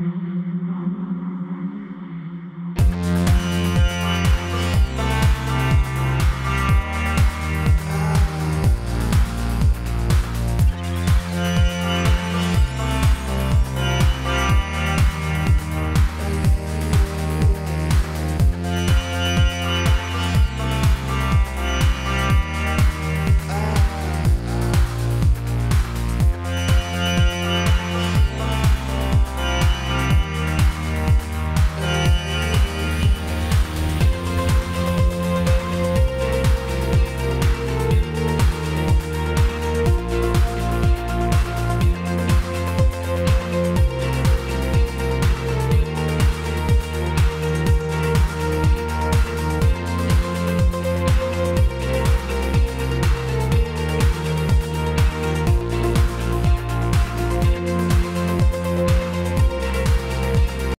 Mm-hmm.